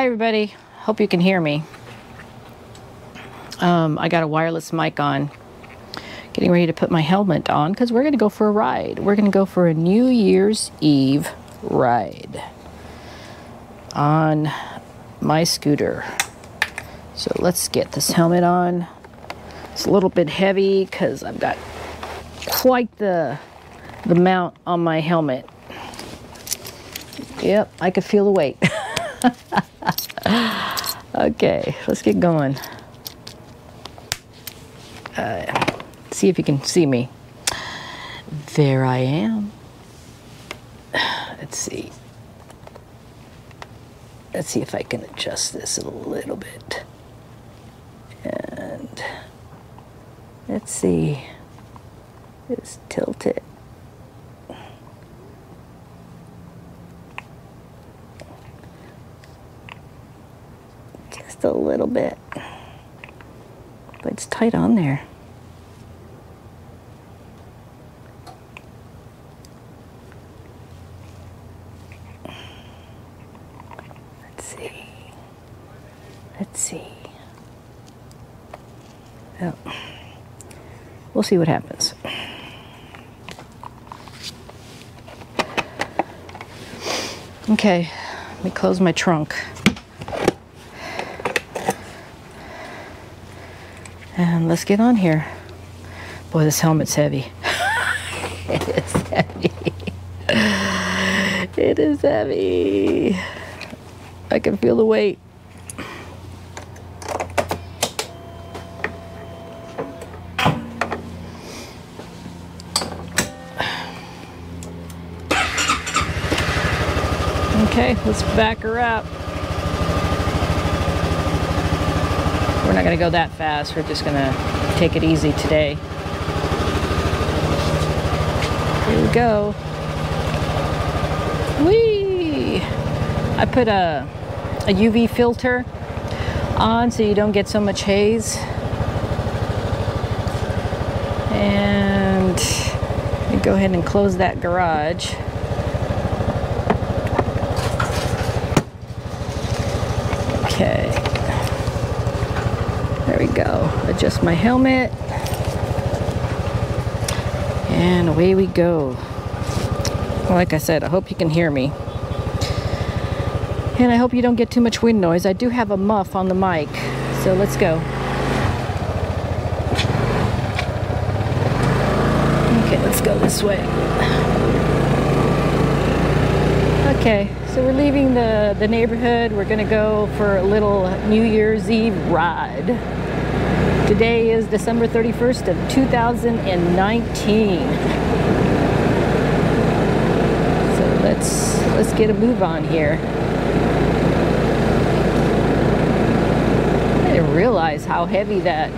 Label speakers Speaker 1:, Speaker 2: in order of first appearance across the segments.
Speaker 1: Hi, everybody. Hope you can hear me. Um, I got a wireless mic on. Getting ready to put my helmet on because we're going to go for a ride. We're going to go for a New Year's Eve ride on my scooter. So let's get this helmet on. It's a little bit heavy because I've got quite the, the mount on my helmet. Yep, I could feel the weight. okay, let's get going. Uh, see if you can see me. There I am. Let's see. Let's see if I can adjust this a little bit. And let's see. Just tilt it. Just a little bit. But it's tight on there. Let's see. Let's see. Oh. We'll see what happens. Okay, let me close my trunk. And let's get on here. Boy, this helmet's heavy. it is heavy. it is heavy. I can feel the weight. Okay, let's back her up. Not going to go that fast. We're just going to take it easy today. Here we go. Whee! I put a, a UV filter on so you don't get so much haze. And go ahead and close that garage. Okay. There we My helmet. And away we go. Like I said, I hope you can hear me. And I hope you don't get too much wind noise. I do have a muff on the mic, so let's go. Okay, let's go this way. Okay, so we're leaving the, the neighborhood. We're gonna go for a little New Year's Eve ride. Today is December 31st of 2019. So let's let's get a move on here. I didn't realize how heavy that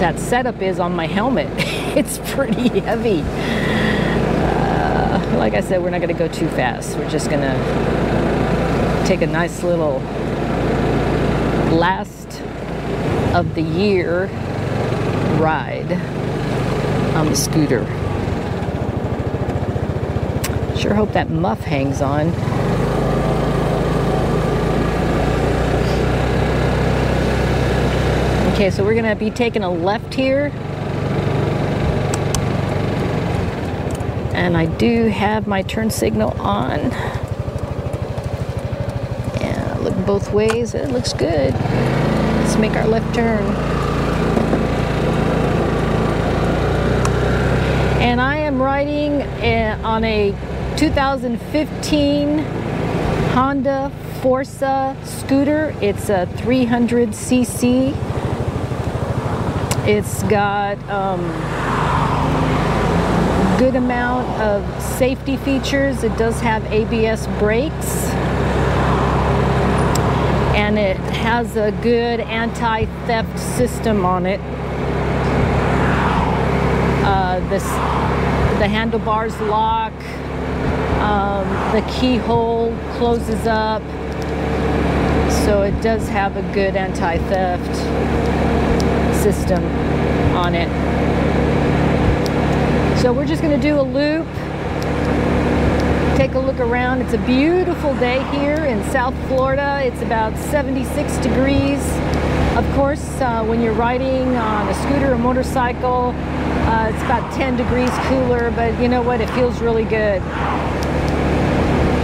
Speaker 1: that setup is on my helmet. it's pretty heavy. Uh, like I said, we're not going to go too fast. We're just going to take a nice little last of the year ride on the scooter. Sure hope that muff hangs on. Okay, so we're gonna be taking a left here. And I do have my turn signal on. Yeah, look both ways, it looks good. Make our left turn. And I am riding uh, on a 2015 Honda Forza scooter. It's a 300cc. It's got um, good amount of safety features. It does have ABS brakes. And it has a good anti-theft system on it. Uh, this, the handlebars lock, um, the keyhole closes up. So it does have a good anti-theft system on it. So we're just going to do a loop take a look around. It's a beautiful day here in South Florida. It's about 76 degrees. Of course, uh, when you're riding on a scooter or motorcycle, uh, it's about 10 degrees cooler, but you know what? It feels really good.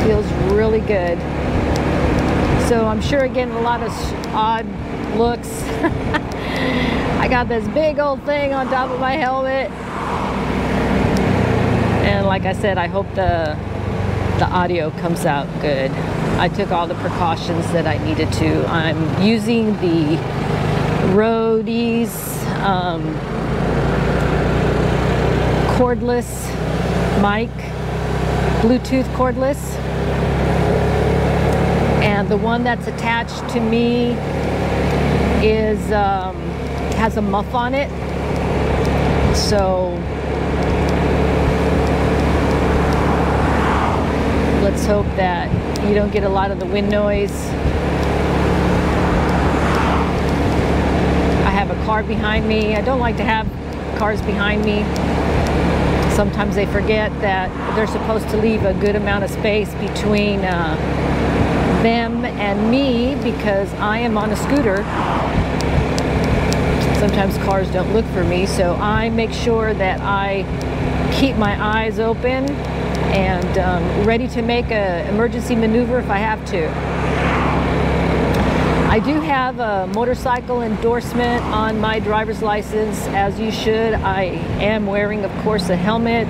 Speaker 1: Feels really good. So I'm sure again a lot of odd looks. I got this big old thing on top of my helmet. And like I said, I hope the the audio comes out good. I took all the precautions that I needed to. I'm using the Rode's um, cordless mic, Bluetooth cordless and the one that's attached to me is um, has a muff on it so let's hope that you don't get a lot of the wind noise. I have a car behind me. I don't like to have cars behind me. Sometimes they forget that they're supposed to leave a good amount of space between uh, them and me because I am on a scooter. Sometimes cars don't look for me, so I make sure that I keep my eyes open and um, ready to make an emergency maneuver if I have to. I do have a motorcycle endorsement on my driver's license, as you should. I am wearing, of course, a helmet,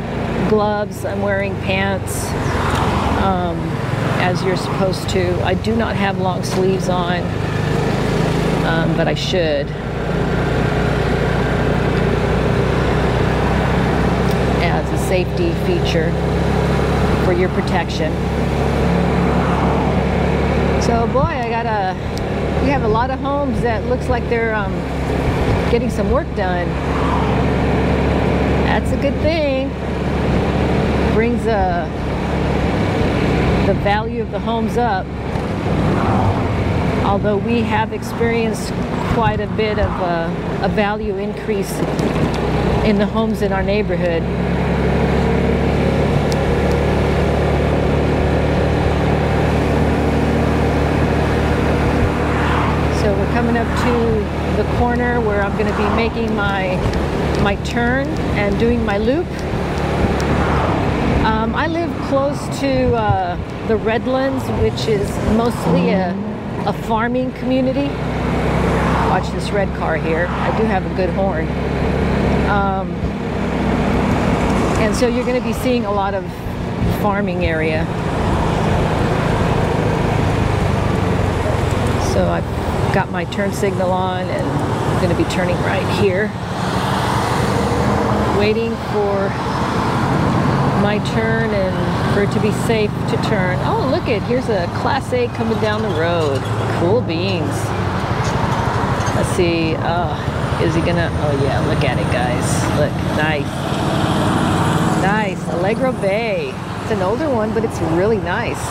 Speaker 1: gloves, I'm wearing pants. Um, as you're supposed to. I do not have long sleeves on, um, but I should. As a safety feature for your protection. So boy, I got a, we have a lot of homes that looks like they're um, getting some work done. That's a good thing. Brings a the value of the homes up. Although we have experienced quite a bit of a, a value increase in the homes in our neighborhood. So we're coming up to the corner where I'm going to be making my my turn and doing my loop. Um, I live close to uh, the Redlands, which is mostly a, a farming community. Watch this red car here. I do have a good horn. Um, and so you're going to be seeing a lot of farming area. So I've got my turn signal on and I'm going to be turning right here. Waiting for my turn and for it to be safe to turn. Oh, look it, here's a Class A coming down the road. Cool beans. Let's see, uh, is he gonna, oh yeah, look at it guys. Look, nice. Nice, Allegro Bay. It's an older one, but it's really nice.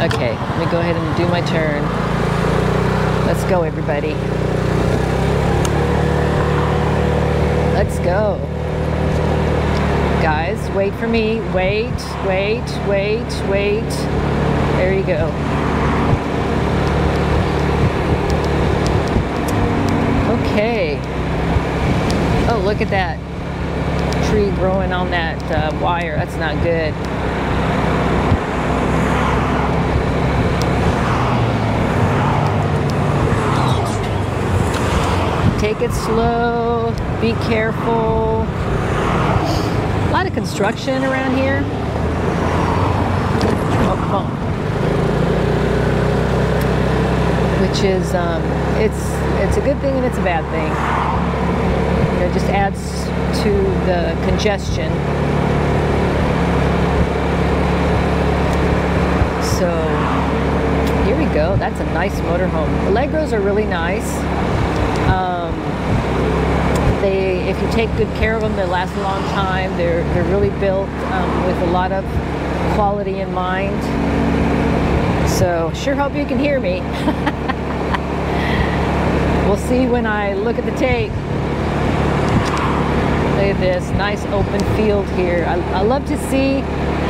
Speaker 1: Okay, let me go ahead and do my turn. Let's go, everybody. Let's go guys. Wait for me. Wait, wait, wait, wait. There you go. Okay. Oh, look at that tree growing on that uh, wire. That's not good. Take it slow. Be careful A lot of construction around here. Oh. Which is, um, it's, it's a good thing and it's a bad thing. It just adds to the congestion. So here we go. That's a nice motorhome. Allegros are really nice. Um, they, if you take good care of them, they last a long time. They're, they're really built um, with a lot of quality in mind. So sure hope you can hear me. we'll see when I look at the tape. Look at this nice open field here. I, I love to see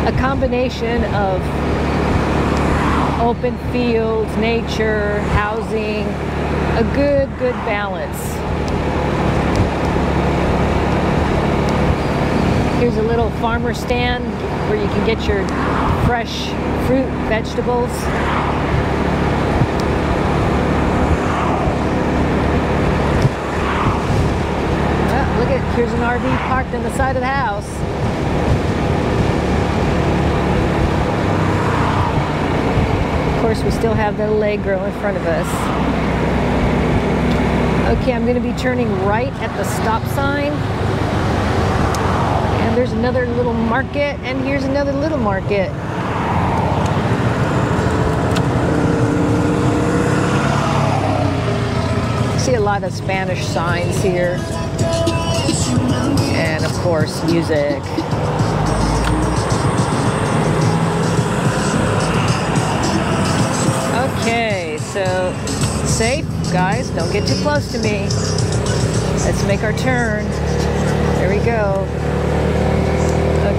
Speaker 1: a combination of open fields, nature, housing, a good, good balance. Here's a little farmer stand where you can get your fresh fruit, vegetables. Well, look at, here's an RV parked on the side of the house. Of course, we still have the Allegro in front of us. Okay, I'm going to be turning right at the stop sign. And there's another little market, and here's another little market. See a lot of Spanish signs here. And of course, music. Okay, so safe, guys. Don't get too close to me. Let's make our turn. There we go.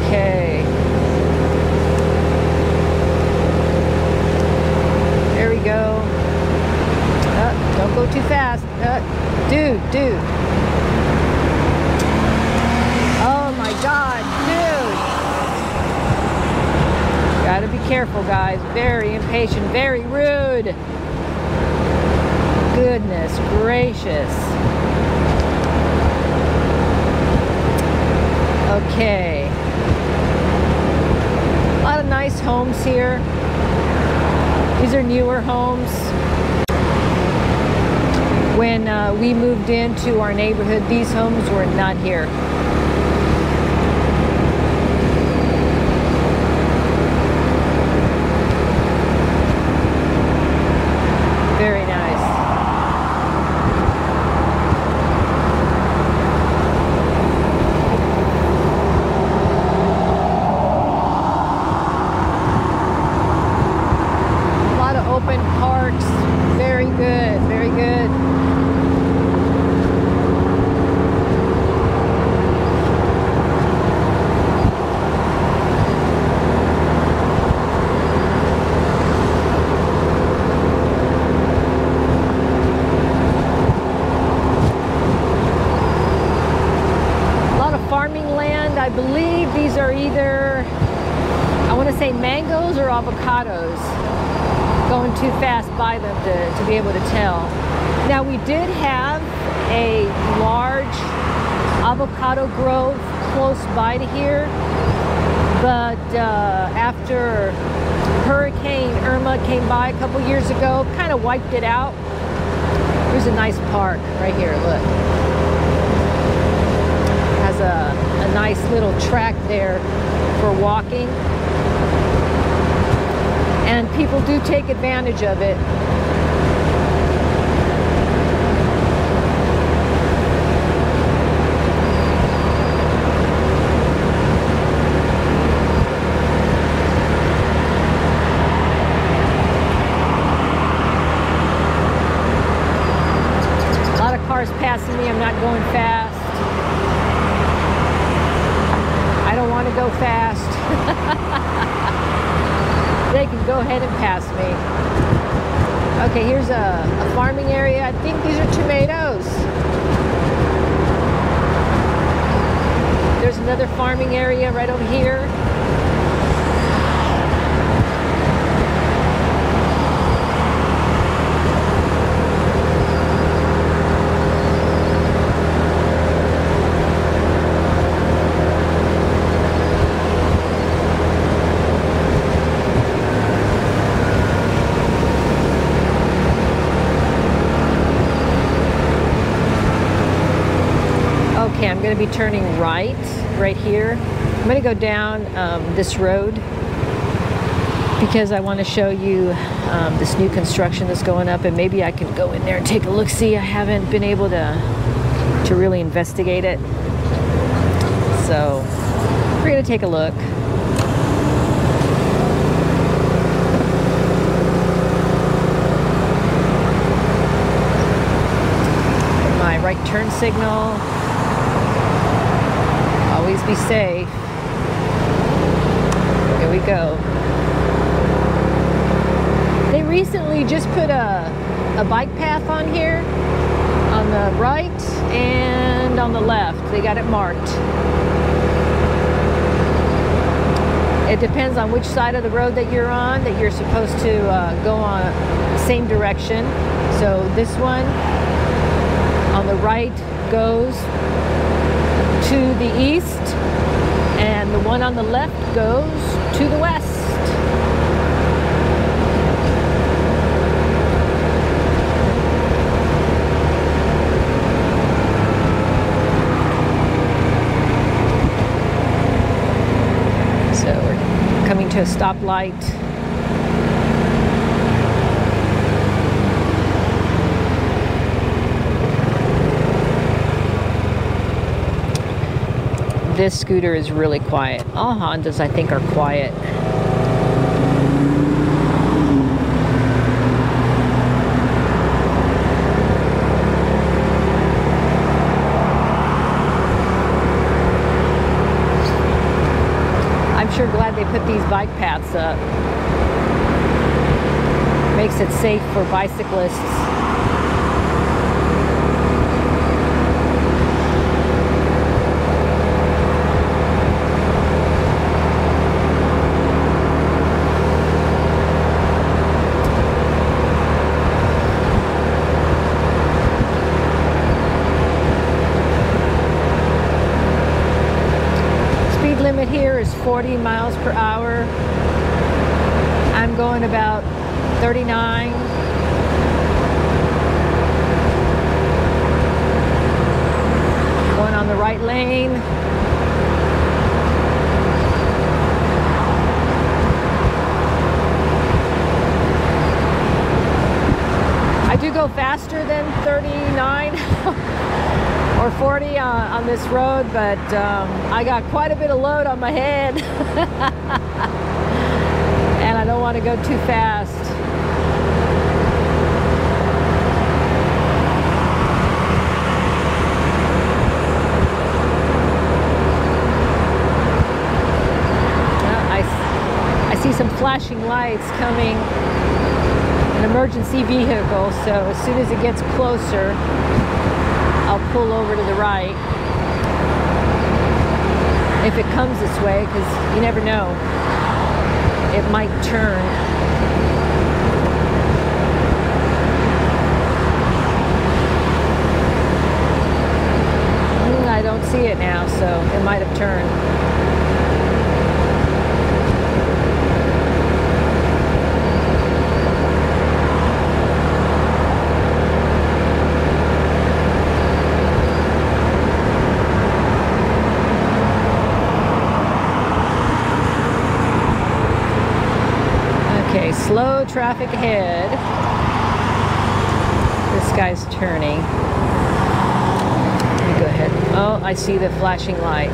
Speaker 1: Okay. There we go. Uh, don't go too fast. Uh, dude, dude. Oh my God, dude. Gotta be careful, guys. Very impatient, very rude. Goodness gracious. Okay. Of nice homes here. These are newer homes. When uh, we moved into our neighborhood, these homes were not here. Very nice. A lot of open parks. Very good, very good. A lot of farming land. I believe these are either, I want to say mangoes or avocados. Going too fast by them to, to be able to tell. Now we did have a large avocado grove close by to here, but uh, after Hurricane Irma came by a couple years ago, kind of wiped it out. Here's a nice park right here, look has a, a nice little track there for walking. And people do take advantage of it. A lot of cars passing me. I'm not going fast. I don't want to go fast. they can go ahead and pass me. Okay, here's a, a farming area. I think these are tomatoes. There's another farming area right over here. Okay, I'm going to be turning right, right here. I'm going to go down um, this road because I want to show you um, this new construction that's going up and maybe I can go in there and take a look. See, I haven't been able to, to really investigate it. So we're going to take a look. My right turn signal. Be safe. Here we go. They recently just put a, a bike path on here on the right and on the left. They got it marked. It depends on which side of the road that you're on that you're supposed to uh, go on same direction. So this one on the right goes to the east and the one on the left goes to the west. So we're coming to a stoplight. This scooter is really quiet. All Hondas, I think, are quiet. I'm sure glad they put these bike paths up. Makes it safe for bicyclists. Speed limit here is 40 miles per hour. I'm going about 39. Going on the right lane. I do go faster than 39 or 40 on, this road, but um, I got quite a bit of load on my head. and I don't want to go too fast. I, I see some flashing lights coming an emergency vehicle, so as soon as it gets closer, I'll pull over to the right. If it comes this way, because you never know, it might turn. I don't see it now, so it might have turned. Okay, slow traffic ahead. This guy's turning. Go ahead. Oh, I see the flashing light.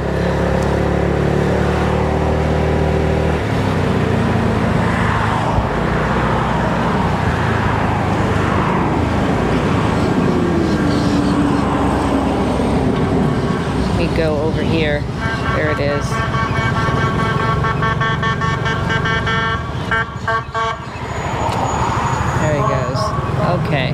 Speaker 1: Let me go over here. There it is. There he goes. Okay.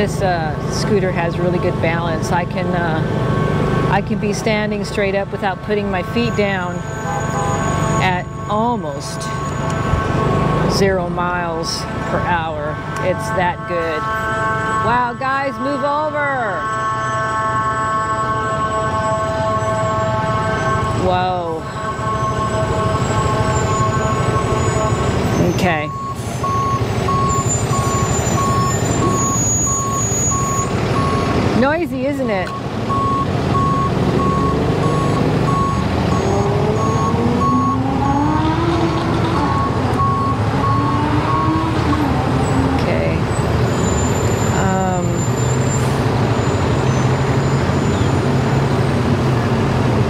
Speaker 1: This uh, scooter has really good balance. I can uh, I can be standing straight up without putting my feet down at almost zero miles per hour. It's that good. Wow, guys, move over. Whoa. Okay. Noisy, isn't it? Um,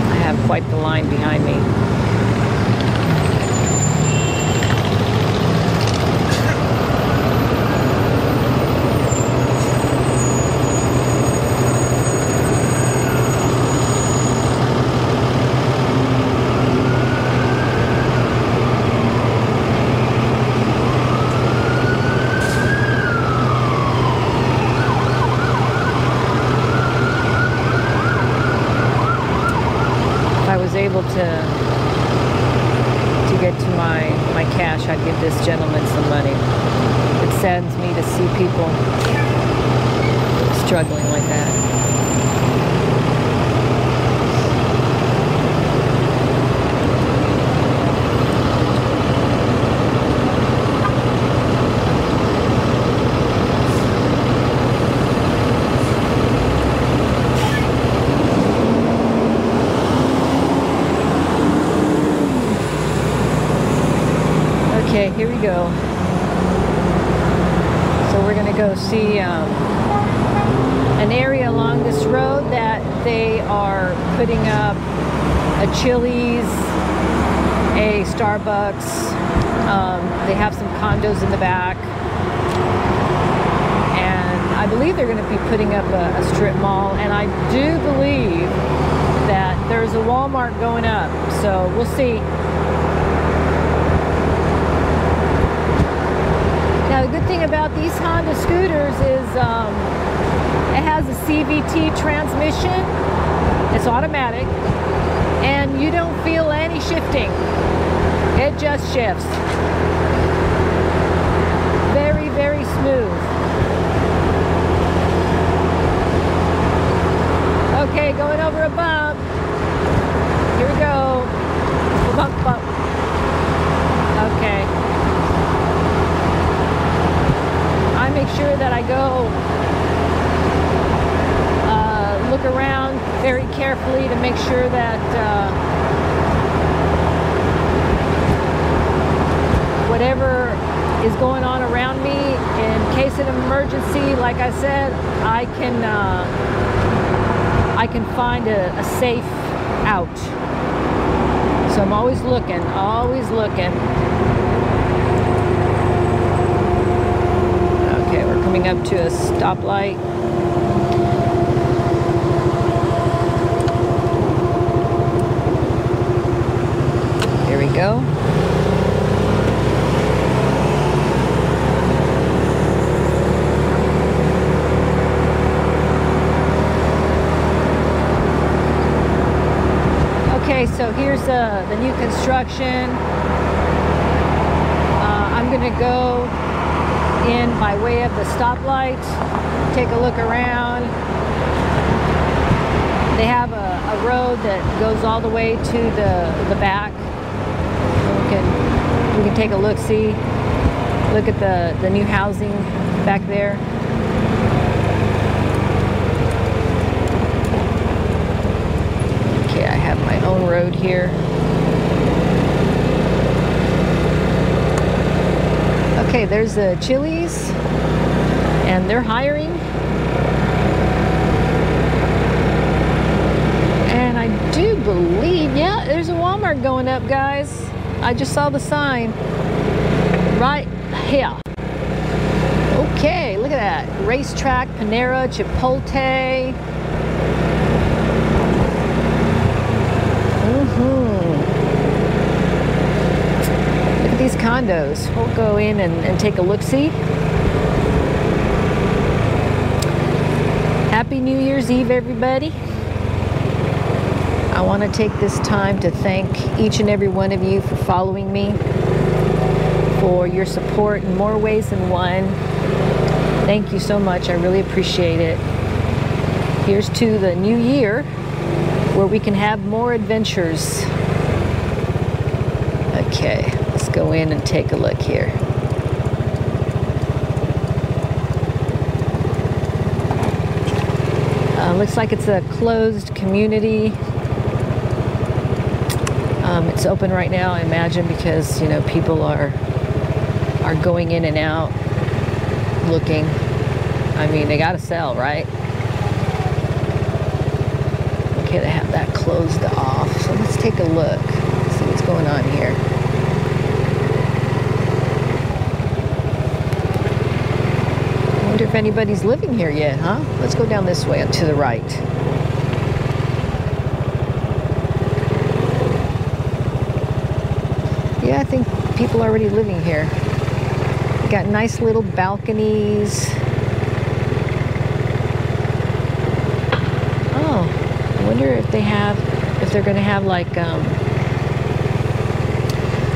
Speaker 1: I have quite the line behind me. cash, I'd give this gentleman some money. It saddens me to see people struggling like that. Okay, here we go. So we're gonna go see um, an area along this road that they are putting up a Chili's, a Starbucks. Um, they condos in the back, and I believe they're going to be putting up a, a strip mall. And I do believe that there's a Walmart going up. So we'll see. Now, the good thing about these Honda scooters is um, it has a CVT transmission. It's automatic, and you don't feel any shifting. It just shifts. Smooth. Okay, going over a bump. Here we go. Bump, bump. Okay. I make sure that I go uh, look around very carefully to make sure that uh, whatever is going on around me, in case of an emergency, like I said, I can uh, I can find a, a safe out. So I'm always looking, always looking. Okay, we're coming up to a stoplight. Here we go. Okay, so here's uh, the new construction. Uh, I'm gonna go in by way of the stoplight, take a look around. They have a, a road that goes all the way to the, the back. We can we can take a look, see, look at the, the new housing back there. Okay, I have my own road here. Okay, there's the Chili's, and they're hiring. And I do believe, yeah, there's a Walmart going up, guys. I just saw the sign right here. Okay, look at that. RaceTrac, Panera, Chipotle. Mhm. Look at these condos. We'll go in and, and take a look-see. Happy New Year's Eve, everybody. I want to take this time to thank each and every one of you for following me, for your support in more ways than one. Thank you so much. I really appreciate it. Here's to the new year where we can have more adventures. Okay, go in and take a look here. Uh, looks like it's a closed community. Um, it's open right now, I imagine, because you know people are are going in and out, looking. I mean, they got to sell, right? Okay, they have that closed off. So let's take a look, see what's going on here. I wonder if anybody's living here yet, huh? Let's go down this way to the right. Yeah, I think people are already living here. Got nice little balconies. Oh, I wonder if they have, if they're going to have like um,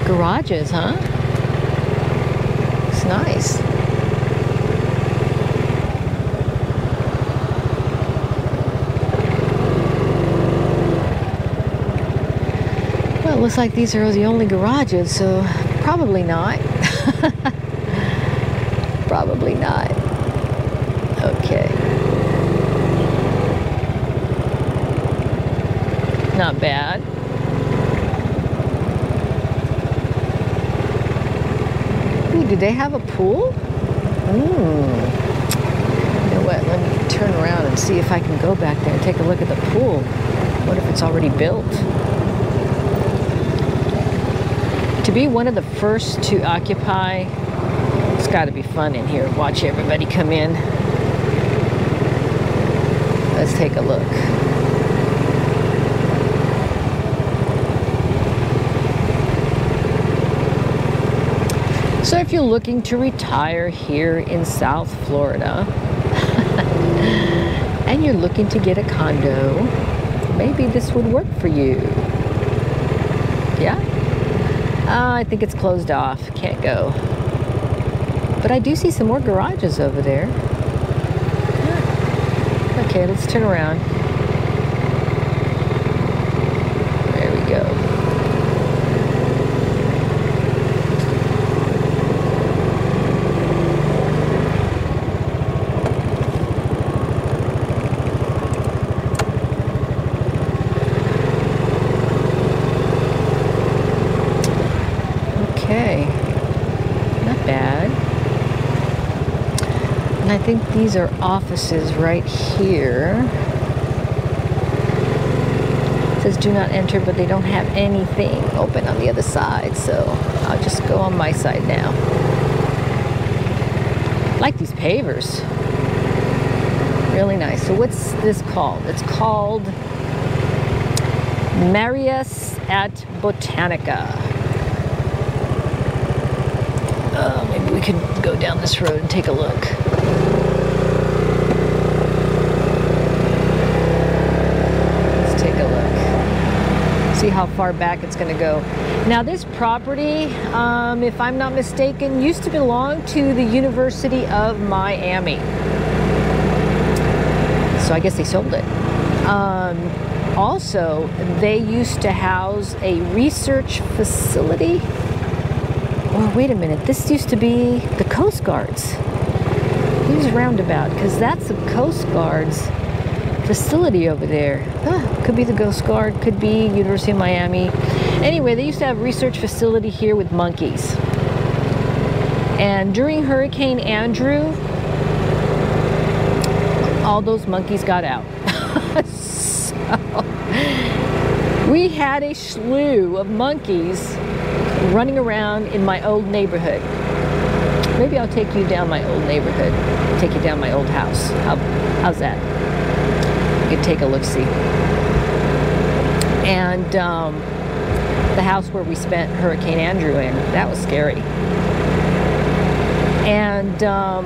Speaker 1: garages, huh? It's nice. It looks like these are the only garages, so probably not. probably not. Okay. Not bad. Ooh, do they have a pool? Hmm. You know what? Let me turn around and see if I can go back there and take a look at the pool. What if it's already built? To be one of the first to occupy, it's got to be fun in here. Watch everybody come in. Let's take a look. So if you're looking to retire here in South Florida and you're looking to get a condo, maybe this would work for you. Uh, I think it's closed off. Can't go. But I do see some more garages over there. Okay, let's turn around. There we go. Okay, not bad. And I think these are offices right here. It says do not enter, but they don't have anything open on the other side, so I'll just go on my side now. I like these pavers. Really nice. So what's this called? It's called Marius at Botanica. Uh, maybe we could go down this road and take a look. Let's take a look. See how far back it's going to go. Now, this property, um, if I'm not mistaken, used to belong to the University of Miami. So I guess they sold it. Um, also, they used to house a research facility Oh, wait a minute. This used to be the Coast Guard's. Use roundabout, because that's the Coast Guard's facility over there. Could be the Coast Guard, could be University of Miami. Anyway, they used to have research facility here with monkeys. And during Hurricane Andrew, all those monkeys got out. so, we had a slew of monkeys running around in my old neighborhood. Maybe I'll take you down my old neighborhood, take you down my old house. How, how's that? Take a look see. And um, the house where we spent Hurricane Andrew in, that was scary. And um,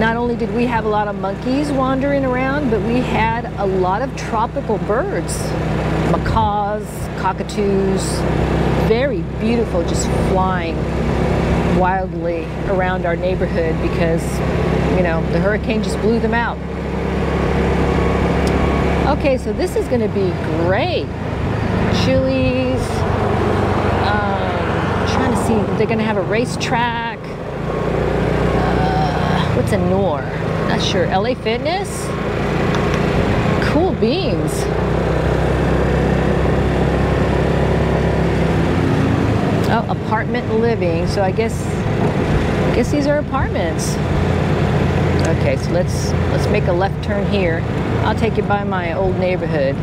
Speaker 1: not only did we have a lot of monkeys wandering around, but we had a lot of tropical birds macaws, cockatoos, very beautiful, just flying wildly around our neighborhood because, you know, the hurricane just blew them out. Okay, so this is going to be great. Chili's. Um, trying to see, they're going to have a RaceTrac. Uh, what's a NOR? Not sure. LA Fitness? Cool beans. Oh, apartment living. So I guess, I guess these are apartments. Okay, so let's let's make a left turn here. I'll take you by my old neighborhood.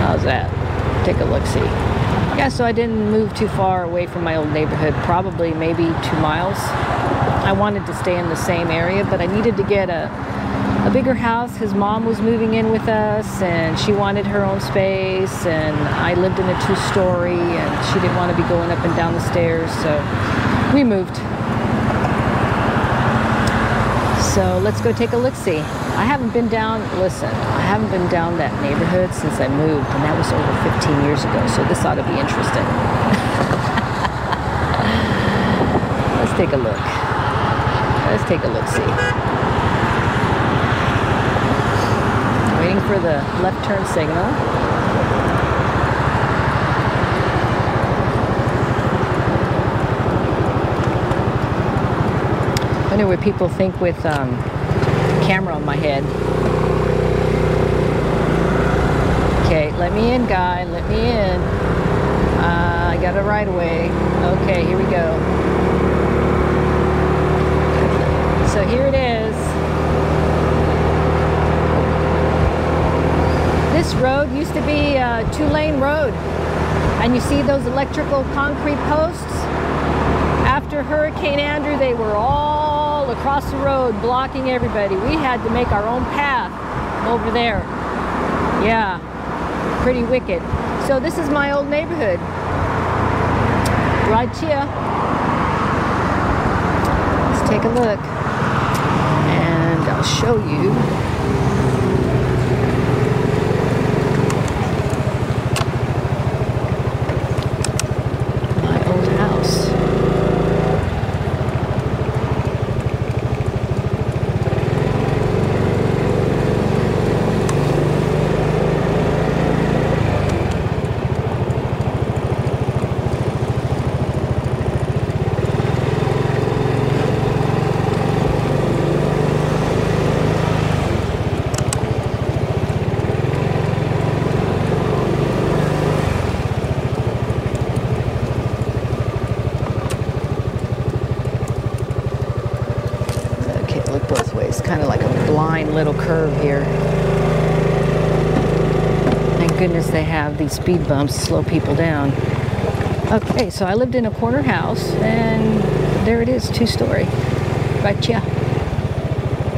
Speaker 1: How's that? Take a look, see. Yeah, so I didn't move too far away from my old neighborhood. Probably maybe two miles. I wanted to stay in the same area, but I needed to get a a bigger house. His mom was moving in with us and she wanted her own space and I lived in a two-story and she didn't want to be going up and down the stairs so we moved. So let's go take a look-see. I haven't been down, listen, I haven't been down that neighborhood since I moved and that was over 15 years ago so this ought to be interesting. let's take a look. Let's take a look see. Waiting for the left turn signal. Wonder what people think with um, camera on my head. Okay, let me in, guy. Let me in. Uh, I got a right away. Okay, here we go. So here it is. This road used to be a two-lane road. And you see those electrical concrete posts? After Hurricane Andrew, they were all across the road blocking everybody. We had to make our own path over there. Yeah, pretty wicked. So this is my old neighborhood. Right here. Let's take a look. And I'll show you. My old house. Okay, look both ways. Kind of like a blind little curve here. Thank goodness they have these speed bumps to slow people down. Okay, so I lived in a corner house, and there it is, two-story, right here.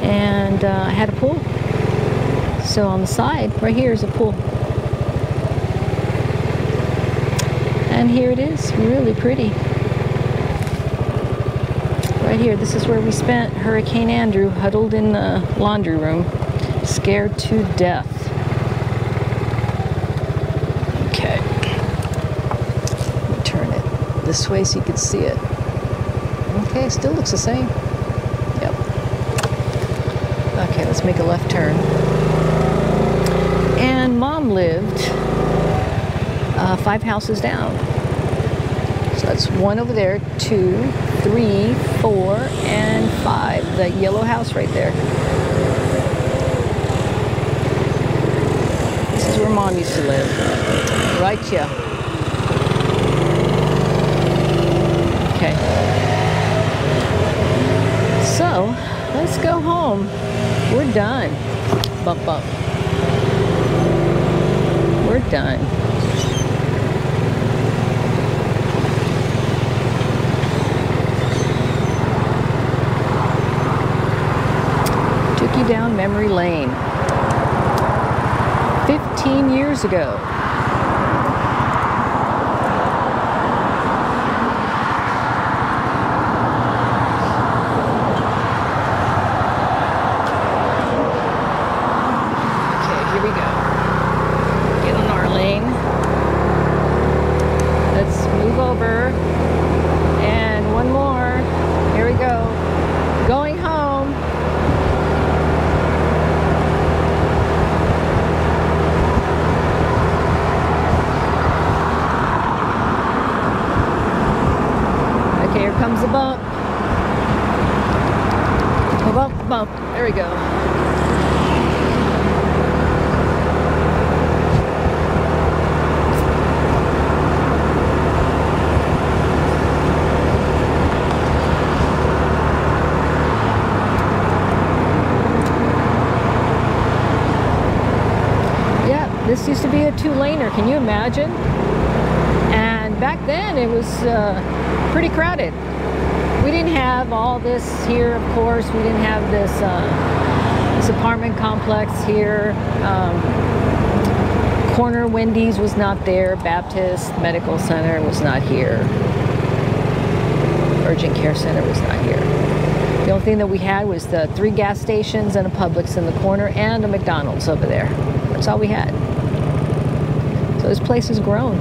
Speaker 1: And uh, I had a pool. So on the side, right here is a pool. And here it is, really pretty here. This is where we spent Hurricane Andrew, huddled in the laundry room, scared to death. Okay. Let me turn it this way so you can see it. Okay, still looks the same. Yep. Okay, let's make a left turn. And mom lived uh, five houses down. So that's one over there, two, three, four, and five. The yellow house right there. This is where mom used to live. Right here. Okay. So, let's go home. We're done. Bump, bump. We're done. You down memory lane. 15 years ago. Okay, here we go. Get on our lane. Let's move over. And one more. Here we go. Going home. Okay, here comes the bump. A bump, bump. There we go. Yeah, this used to be a two-laner. Can you imagine? And back then it was uh, pretty crowded. We didn't have all this here, of course. We didn't have this uh, this apartment complex here. Um, corner Wendy's was not there. Baptist Medical Center was not here. Urgent Care Center was not here. The only thing that we had was the three gas stations and a Publix in the corner and a McDonald's over there. That's all we had. So this place has grown.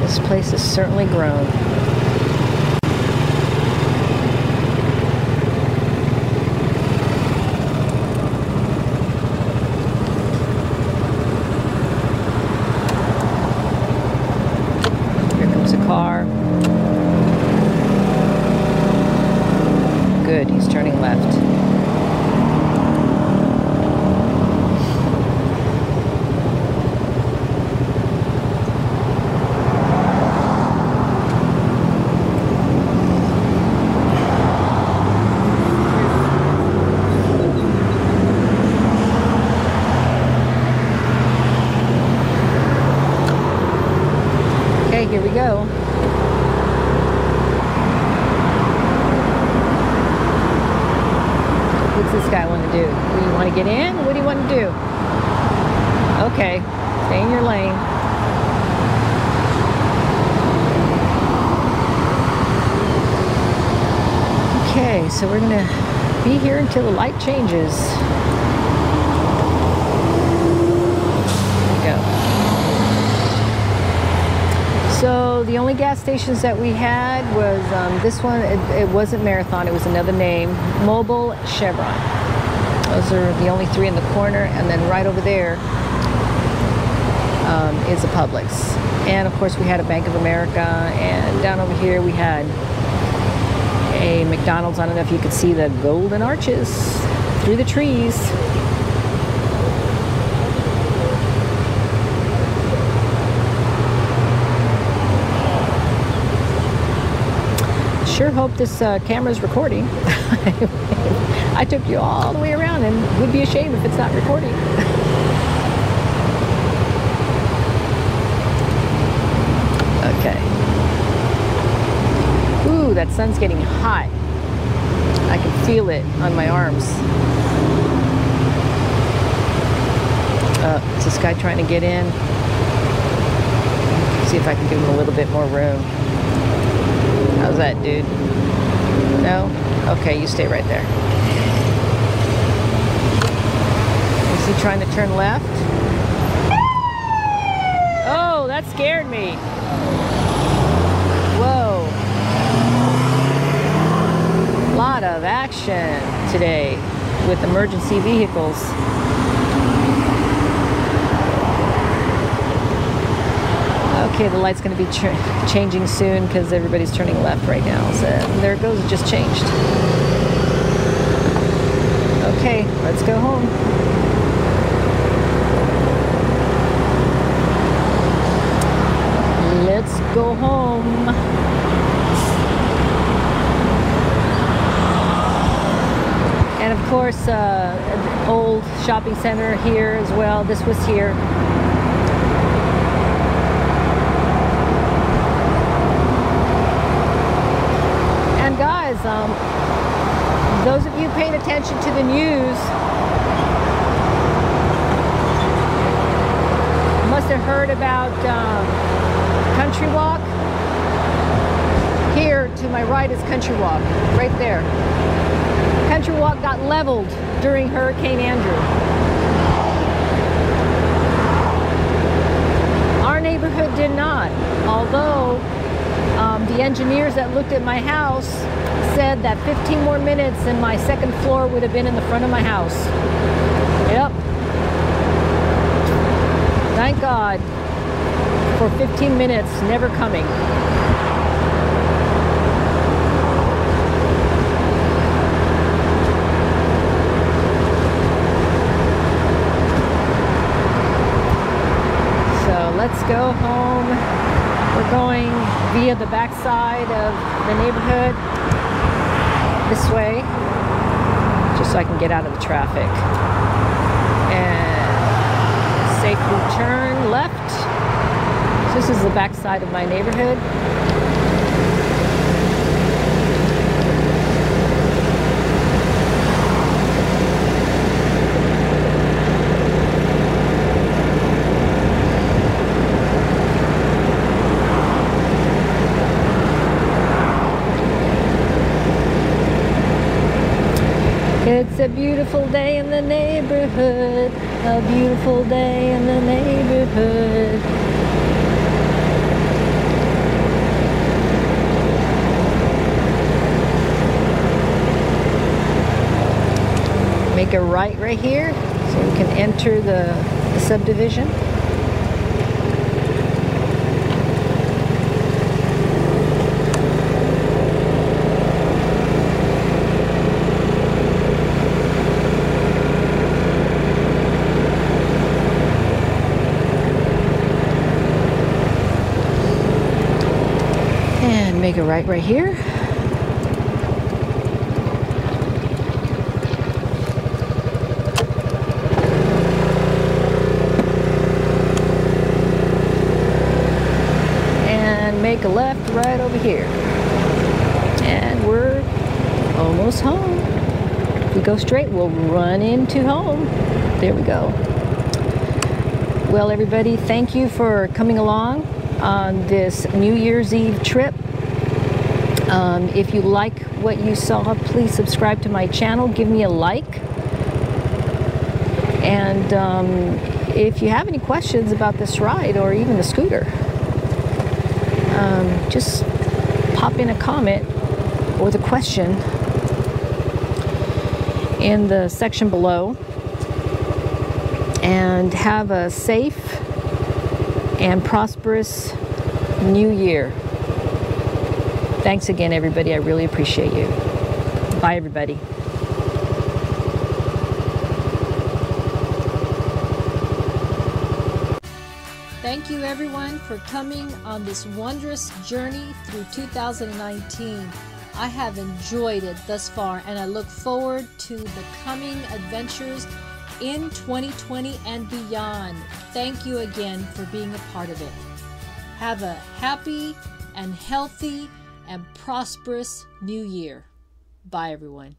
Speaker 1: This place has certainly grown. Here comes a car. Good, he's turning left. Okay, here we go. What's this guy want to do? Do you want to get in? What do you want to do? Okay, stay in your lane. Okay, so we're gonna be here until the light changes. There we go. So the only gas stations that we had was um, this one. It, it wasn't Marathon. It was another name. Mobil Chevron. Those are the only three in the corner, and then right over there um, is a Publix. And of course, we had a Bank of America, and down over here we had a McDonald's. I don't know if you could see the golden arches through the trees. Sure hope this uh, camera's recording. I took you all the way around and would be a shame if it's not recording. okay. Ooh, that sun's getting hot. I can feel it on my arms. Uh, is this guy trying to get in? See if I can give him a little bit more room. How's that, dude? No? Okay, you stay right there. Is he trying to turn left? Oh, that scared me. Whoa. A Lot of action today with emergency vehicles. Okay, the light's going to be ch- changing soon because everybody's turning left right now. So there it goes, it just changed. Okay, let's go home. Let's go home. And of course, uh, old shopping center here as well. This was here. And guys, um, those of you paying attention to the news must have heard about um, Country Walk. Here to my right is Country Walk, right there. Country Walk got leveled during Hurricane Andrew. Our neighborhood did not, although um, the engineers that looked at my house said that 15 more minutes and my second floor would have been in the front of my house. Yep. Thank God for 15 minutes never coming. So let's go home. We're going via the backside of the neighborhood this way, just so I can get out of the traffic. And safely turn left. So this is the backside of my neighborhood. a beautiful day in the neighborhood. A beautiful day in the neighborhood. Make a right right here so we can enter the, the subdivision. Make a right right here. And make a left right over here. And we're almost home. If we go straight, we'll run into home. There we go. Well, everybody, thank you for coming along on this New Year's Eve trip. Um, if you like what you saw, please subscribe to my channel. Give me a like. And um, if you have any questions about this ride or even the scooter, um, just pop in a comment or the question in the section below. And have a safe and prosperous new year. Thanks again, everybody. I really appreciate you. Bye, everybody.
Speaker 2: Thank you, everyone, for coming on this wondrous journey through 2019. I have enjoyed it thus far, and I look forward to the coming adventures in 2020 and beyond. Thank you again for being a part of it. Have a happy and healthy and prosperous new year. Bye, everyone.